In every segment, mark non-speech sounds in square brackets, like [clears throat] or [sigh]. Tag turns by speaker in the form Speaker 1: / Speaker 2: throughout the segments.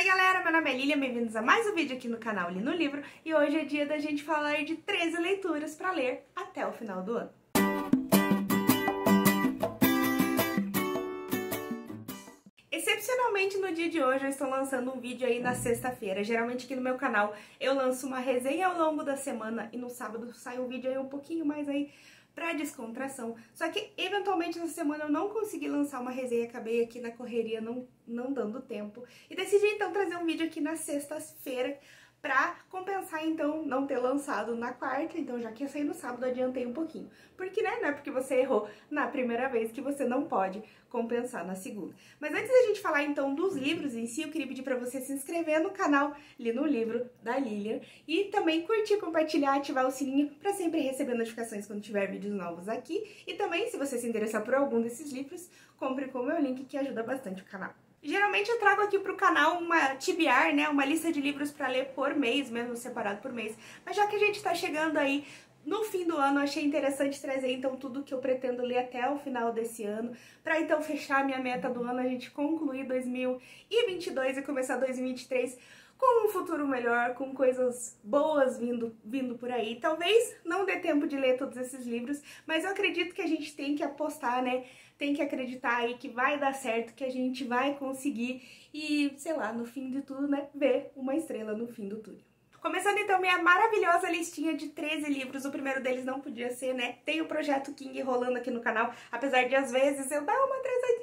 Speaker 1: Oi galera, meu nome é Lilia, bem-vindos a mais um vídeo aqui no canal Li no Livro e hoje é dia da gente falar de 13 leituras para ler até o final do ano. Excepcionalmente no dia de hoje eu estou lançando um vídeo aí na sexta-feira. Geralmente aqui no meu canal eu lanço uma resenha ao longo da semana e no sábado sai um vídeo aí um pouquinho mais aí pra descontração. Só que, eventualmente, essa semana eu não consegui lançar uma resenha, acabei aqui na correria não, não dando tempo. E decidi, então, trazer um vídeo aqui na sexta-feira pra compensar, então, não ter lançado na quarta, então já que ia sair no sábado, adiantei um pouquinho. Porque, né, não é porque você errou na primeira vez que você não pode compensar na segunda. Mas antes da gente falar, então, dos livros em si, eu queria pedir pra você se inscrever no canal Li no Livro, da Lilian, e também curtir, compartilhar, ativar o sininho pra sempre receber notificações quando tiver vídeos novos aqui. E também, se você se interessar por algum desses livros, compre com o meu link, que ajuda bastante o canal. Geralmente eu trago aqui pro canal uma TBR, né, uma lista de livros para ler por mês, mesmo separado por mês. Mas já que a gente tá chegando aí no fim do ano, achei interessante trazer então tudo que eu pretendo ler até o final desse ano, para então fechar a minha meta do ano, a gente concluir 2022 e começar 2023 com um futuro melhor, com coisas boas vindo, vindo por aí. Talvez não dê tempo de ler todos esses livros, mas eu acredito que a gente tem que apostar, né? Tem que acreditar aí que vai dar certo, que a gente vai conseguir e, sei lá, no fim de tudo, né, ver uma estrela no fim do túnel. Começando então minha maravilhosa listinha de 13 livros, o primeiro deles não podia ser, né? Tem o Projeto King rolando aqui no canal, apesar de às vezes eu dar uma atrasadinha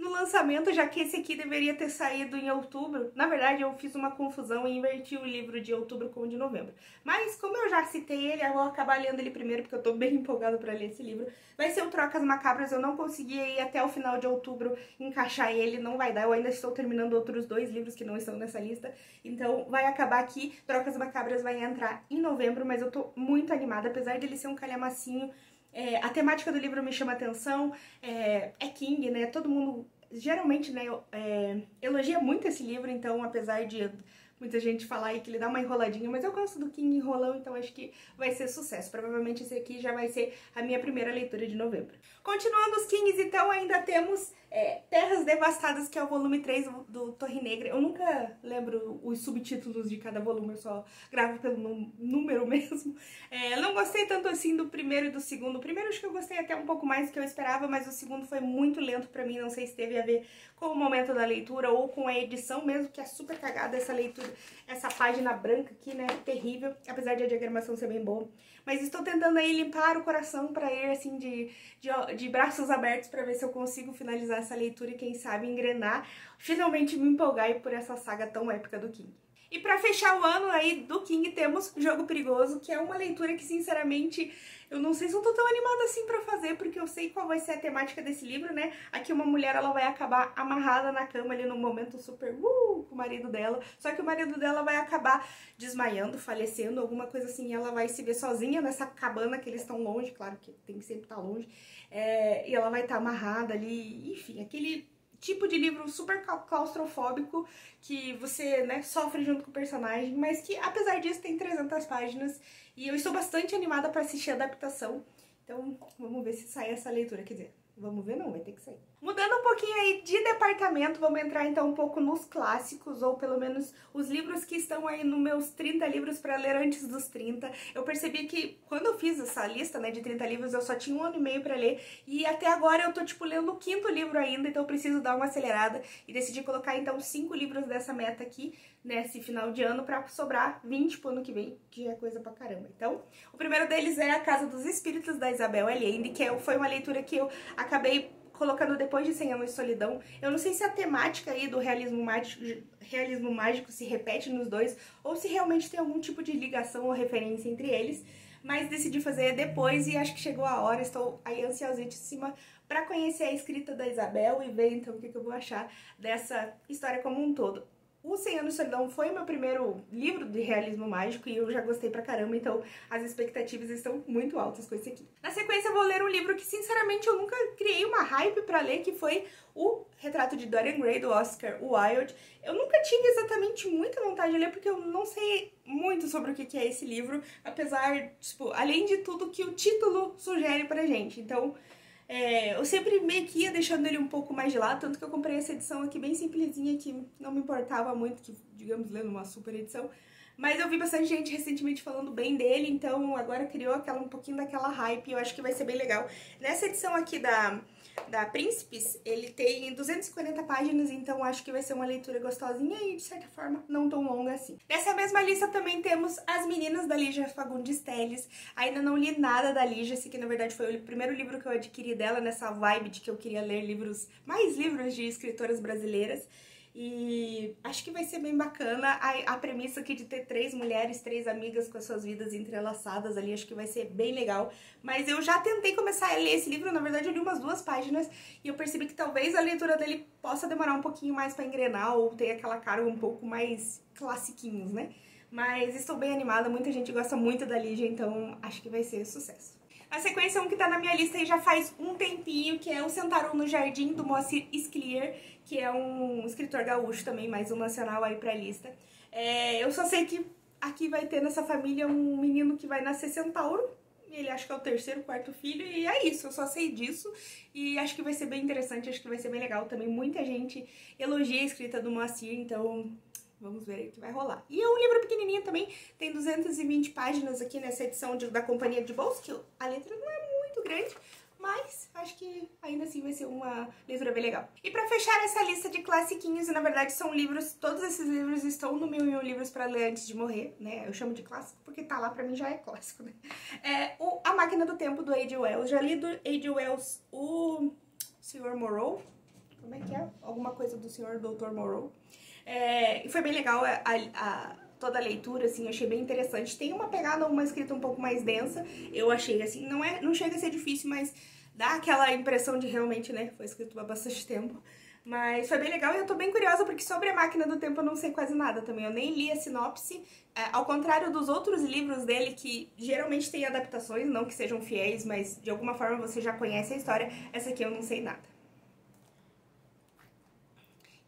Speaker 1: no lançamento, já que esse aqui deveria ter saído em outubro. Na verdade, eu fiz uma confusão e inverti o livro de outubro com o de novembro. Mas, como eu já citei ele, eu vou acabar lendo ele primeiro, porque eu tô bem [laughs] empolgada pra ler esse livro. Vai ser o Trocas Macabras, eu não consegui ir até o final de outubro encaixar ele, não vai dar. Eu ainda estou terminando outros dois livros que não estão nessa lista. Então, vai acabar aqui. Trocas Macabras vai entrar em novembro, mas eu tô muito animada, apesar dele ser um calhamacinho é, a temática do livro me chama atenção, é, é King, né? Todo mundo geralmente né, é, elogia muito esse livro, então apesar de muita gente falar aí que ele dá uma enroladinha, mas eu gosto do King enrolão, então acho que vai ser sucesso. Provavelmente esse aqui já vai ser a minha primeira leitura de novembro. Continuando os Kings, então ainda temos é, Terras Devastadas, que é o volume 3 do Torre Negra. Eu nunca lembro os subtítulos de cada volume, eu só gravo pelo número [laughs] mesmo. É, não gostei tanto assim do primeiro e do segundo. O primeiro acho que eu gostei até um pouco mais do que eu esperava, mas o segundo foi muito lento pra mim. Não sei se teve a ver com o momento da leitura ou com a edição mesmo, que é super cagada essa leitura, essa página branca aqui, né? Terrível, apesar de a diagramação ser bem boa. Mas estou tentando aí limpar o coração pra ir assim de, de, de braços abertos pra ver se eu consigo finalizar essa leitura e quem sabe engrenar, finalmente me empolgar por essa saga tão épica do King. E para fechar o ano aí do King temos Jogo Perigoso, que é uma leitura que sinceramente eu não sei se eu tô tão animada assim pra fazer, porque eu sei qual vai ser a temática desse livro, né? Aqui uma mulher, ela vai acabar amarrada na cama ali num momento super uh, com o marido dela, só que o marido dela vai acabar desmaiando, falecendo, alguma coisa assim, ela vai se ver sozinha nessa cabana que eles estão longe, claro que tem que sempre estar tá longe, é, e ela vai estar tá amarrada ali, enfim, aquele tipo de livro super claustrofóbico que você, né, sofre junto com o personagem, mas que apesar disso tem 300 páginas e eu estou bastante animada para assistir a adaptação. Então, vamos ver se sai essa leitura, quer dizer, Vamos ver, não, vai ter que sair. Mudando um pouquinho aí de departamento, vamos entrar então um pouco nos clássicos, ou pelo menos os livros que estão aí nos meus 30 livros para ler antes dos 30. Eu percebi que quando eu fiz essa lista, né, de 30 livros, eu só tinha um ano e meio para ler, e até agora eu tô, tipo, lendo o quinto livro ainda, então eu preciso dar uma acelerada, e decidi colocar então cinco livros dessa meta aqui, nesse final de ano, para sobrar 20 pro ano que vem, que é coisa pra caramba. Então, o primeiro deles é A Casa dos Espíritos, da Isabel Allende, que é foi uma leitura que eu acabei colocando depois de 100 anos de solidão. Eu não sei se a temática aí do realismo mágico, realismo mágico se repete nos dois, ou se realmente tem algum tipo de ligação ou referência entre eles, mas decidi fazer depois e acho que chegou a hora, estou aí ansiosíssima para conhecer a escrita da Isabel e ver então o que, que eu vou achar dessa história como um todo. O 100 anos de solidão foi meu primeiro livro de realismo mágico e eu já gostei pra caramba, então as expectativas estão muito altas com esse aqui. Na sequência eu vou ler um livro que sinceramente eu nunca criei uma hype pra ler, que foi o Retrato de Dorian Gray, do Oscar Wilde. Eu nunca tive exatamente muita vontade de ler, porque eu não sei muito sobre o que é esse livro, apesar, tipo, além de tudo que o título sugere pra gente. Então, É, eu sempre meio que ia deixando ele um pouco mais de lado, tanto que eu comprei essa edição aqui bem simplesinha, que não me importava muito, que, digamos, lendo uma super edição. Mas eu vi bastante gente recentemente falando bem dele, então agora criou aquela, um pouquinho daquela hype eu acho que vai ser bem legal. Nessa edição aqui da, da Príncipes, ele tem 240 páginas, então acho que vai ser uma leitura gostosinha e, de certa forma, não tão longa assim. Nessa mesma lista também temos As Meninas da Lígia Fagundes Teles. Ainda não li nada da Lígia, esse que na verdade foi o primeiro livro que eu adquiri dela, nessa vibe de que eu queria ler livros, mais livros de escritoras brasileiras. E acho que vai ser bem bacana a, a premissa aqui de ter três mulheres, três amigas com as suas vidas entrelaçadas ali, acho que vai ser bem legal. Mas eu já tentei começar a ler esse livro, na verdade eu li umas duas páginas e eu percebi que talvez a leitura dele possa demorar um pouquinho mais para engrenar ou ter aquela carga um pouco mais classiquinhos, né? Mas estou bem animada, muita gente gosta muito da Lígia, então acho que vai ser sucesso. A sequência um que tá na minha lista aí já faz um tempinho, que é o Sentaram no Jardim, do Moacir Sclier, que é um escritor gaúcho também, mais um nacional aí pra lista. É, eu só sei que aqui vai ter nessa família um menino que vai nascer centauro, ele acha que é o terceiro, quarto filho, e é isso, eu só sei disso. E acho que vai ser bem interessante, acho que vai ser bem legal também. Muita gente elogia a escrita do Moacir, então Vamos ver o que vai rolar. E é um livro pequenininho também, tem 220 páginas aqui nessa edição de, da Companhia de Bolsa, que a letra não é muito grande, mas acho que ainda assim vai ser uma leitura bem legal. E para fechar essa lista de classiquinhos, e na verdade são livros, todos esses livros estão no Mil e Um Livros para Ler Antes de Morrer, né? Eu chamo de clássico porque tá lá pra mim já é clássico, né? É o A Máquina do Tempo, do A.J. Wells. Já li do A.J. Wells o Sr. Morrow, como é que é? Alguma coisa do Sr. Dr. Morrow. É, e foi bem legal a, a, toda a leitura, assim, achei bem interessante. Tem uma pegada, uma escrita um pouco mais densa, eu achei, assim, não, é, não chega a ser difícil, mas dá aquela impressão de realmente, né, foi escrito há bastante tempo. Mas foi bem legal e eu tô bem curiosa porque sobre a Máquina do Tempo eu não sei quase nada também. Eu nem li a sinopse, é, ao contrário dos outros livros dele que geralmente tem adaptações, não que sejam fiéis, mas de alguma forma você já conhece a história, essa aqui eu não sei nada.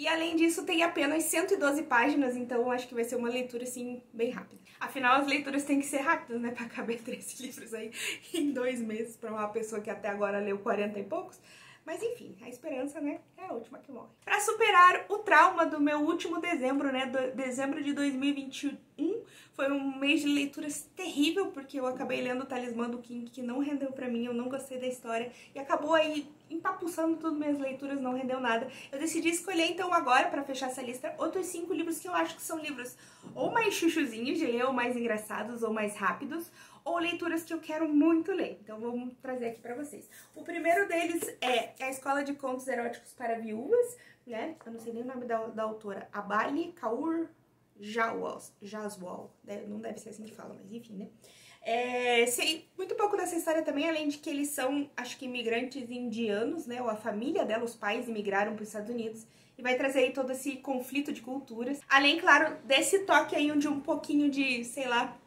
Speaker 1: E além disso, tem apenas 112 páginas, então acho que vai ser uma leitura, assim, bem rápida. Afinal, as leituras têm que ser rápidas, né? [laughs] Pra caber três [laughs] livros aí em dois meses pra uma pessoa que até agora leu 40 e poucos. Mas enfim, a esperança, né, é a última que morre. Para superar o trauma do meu último dezembro, né, do, dezembro de 2021, foi um mês de leituras terrível, porque eu acabei lendo o Talismã do King, que não rendeu pra mim, eu não gostei da história, e acabou aí empapuçando tudo minhas leituras, não rendeu nada. Eu decidi escolher então agora, para fechar essa lista, outros cinco livros que eu acho que são livros ou mais chuchuzinhos de ler, ou mais engraçados, ou mais rápidos, ou leituras que eu quero muito ler. Então vamos trazer aqui para vocês. O primeiro deles é A Escola de Contos Eróticos para Viúvas, né? Eu não sei nem o nome da, da autora. Abali Kaur Jaswal. Né? Não deve ser assim que fala, mas enfim, né? É, sei muito pouco dessa história também, além de que eles são, acho que, imigrantes indianos, né? Ou a família dela, os pais, imigraram para os Estados Unidos. E vai trazer aí todo esse conflito de culturas. Além, claro, desse toque aí de um pouquinho de, sei lá,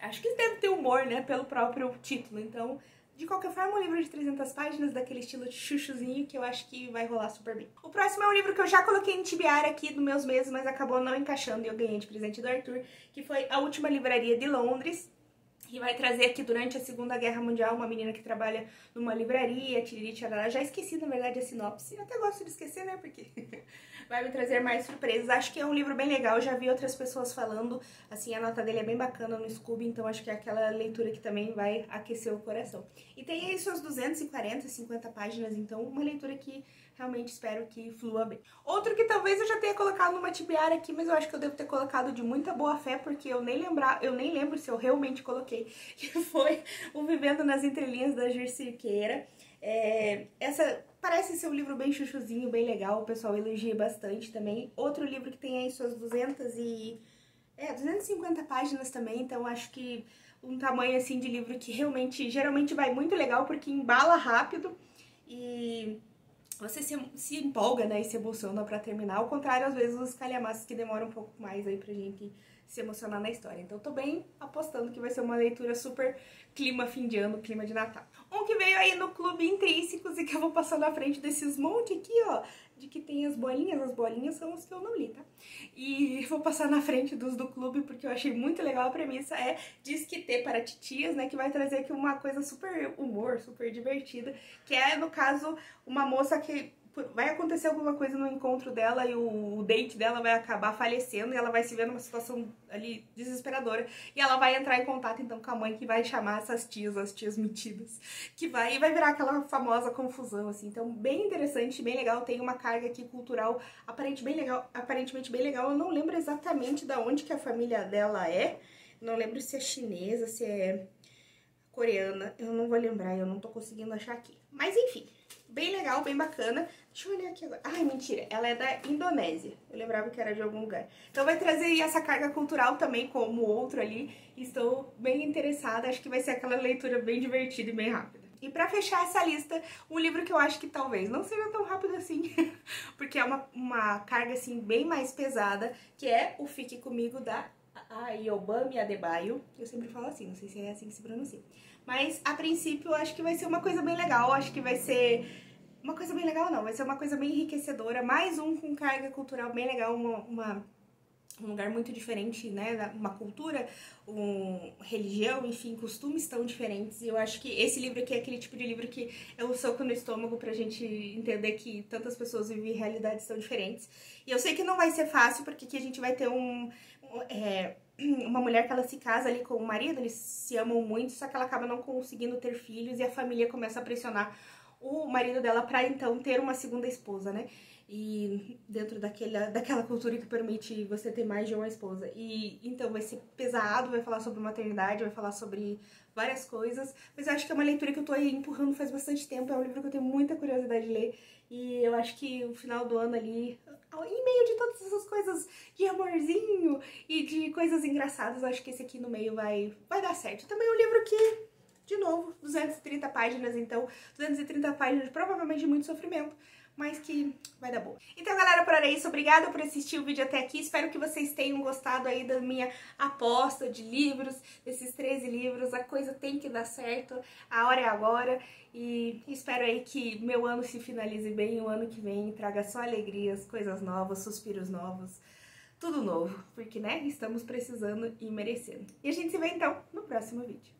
Speaker 1: acho que deve ter humor, né? Pelo próprio título. Então, de qualquer forma, um livro de 300 páginas, daquele estilo chuchuzinho, que eu acho que vai rolar super bem. O próximo é um livro que eu já coloquei em tibiário aqui nos meus meses, mas acabou não encaixando e eu ganhei de presente do Arthur, que foi A Última Livraria de Londres, que vai trazer aqui durante a Segunda Guerra Mundial uma menina que trabalha numa livraria, tiriri, tcharará. Já esqueci, na verdade, a sinopse. Até gosto de esquecer, né? Porque [laughs] vai me trazer mais surpresas. Acho que é um livro bem legal, já vi outras pessoas falando. Assim, a nota dele é bem bacana no Scooby, então acho que é aquela leitura que também vai aquecer o coração. E tem aí suas 240, 50 páginas, então uma leitura que realmente espero que flua bem. Outro que talvez eu já tenha colocado numa tibiária aqui, mas eu acho que eu devo ter colocado de muita boa fé, porque eu nem lembrar, eu nem lembro se eu realmente coloquei, [laughs] que foi o Vivendo nas Entrelinhas da Gir Cirqueira. É, essa parece ser um livro bem chuchuzinho, bem legal, o pessoal elogia bastante também. Outro livro que tem aí suas 200 e... É, 250 páginas também, então acho que um tamanho assim de livro que realmente, geralmente vai muito legal, porque embala rápido e você se, se empolga, né, e se emociona para terminar, ao contrário, às vezes, os calhamaços que demoram um pouco mais aí pra gente se emocionar na história. Então tô bem apostando que vai ser uma leitura super clima fim de ano, clima de Natal. Um que veio aí no Clube Intrínsecos e que eu vou passar na frente desses monte aqui, ó, de que tem as bolinhas, as bolinhas são os que eu não li, tá? E [laughs] vou passar na frente dos do clube porque eu achei muito legal a premissa, é Disquete para titias, né, que vai trazer aqui uma coisa super humor, super divertida, que é, no caso, uma moça que vai acontecer alguma coisa no encontro dela e o, o date dela vai acabar falecendo e ela vai se ver numa situação ali desesperadora e ela vai entrar em contato então com a mãe que vai chamar essas tias, as tias metidas, que vai e vai virar aquela famosa confusão assim. Então, bem interessante, bem legal, tem uma carga aqui cultural aparentemente bem legal, aparentemente bem legal. Eu não lembro exatamente da onde que a família dela é. Não lembro se é chinesa, se é coreana. Eu não vou lembrar, eu não tô conseguindo achar aqui. Mas enfim, bem legal, bem bacana. Deixa eu olhar aqui agora. Ai, mentira, ela é da Indonésia. Eu lembrava que era de algum lugar. Então vai trazer essa carga cultural também, como outro ali. Estou bem interessada, acho que vai ser aquela leitura bem divertida e bem rápida. E pra fechar essa lista, um livro que eu acho que talvez não seja tão rápido assim, [laughs] porque é uma, uma carga assim bem mais pesada, que é o Fique Comigo da Ayobami Adebayo. Eu sempre falo assim, não sei se é assim que se pronuncia. Mas a princípio eu acho que vai ser uma coisa bem legal, acho que vai ser uma coisa bem legal não, vai ser uma coisa bem enriquecedora, mais um com carga cultural bem legal, uma, uma um lugar muito diferente, né, uma cultura, uma religião, enfim, costumes tão diferentes. E eu acho que esse livro aqui é aquele tipo de livro que é um soco no estômago pra gente entender que tantas pessoas vivem realidades tão diferentes. E eu sei que não vai ser fácil, porque aqui a gente vai ter um... um é, [clears throat] uma mulher que ela se casa ali com o marido, eles se amam muito, só que ela acaba não conseguindo ter filhos e a família começa a pressionar o marido dela para então ter uma segunda esposa, né? E dentro daquele, daquela cultura que permite você ter mais de uma esposa. E então vai ser pesado, vai falar sobre maternidade, vai falar sobre várias coisas. Mas eu acho que é uma leitura que eu tô aí empurrando faz bastante tempo. É um livro que eu tenho muita curiosidade de ler. E eu acho que o final do ano ali, em meio de todas essas coisas de amorzinho coisas engraçadas, acho que esse aqui no meio vai, vai dar certo. Também é um livro que, de novo, 230 páginas, então 230 páginas provavelmente muito sofrimento mas que vai dar boa. Então, galera, por hora é isso. Obrigada por assistir o vídeo até aqui. Espero que vocês tenham gostado aí da minha aposta de livros, desses 13 livros. A coisa tem que dar certo, a hora é agora. E espero aí que meu ano se finalize bem, o ano que vem traga só alegrias, coisas novas, suspiros novos, tudo novo. Porque, né, estamos precisando e merecendo. E a gente se vê, então, no próximo vídeo.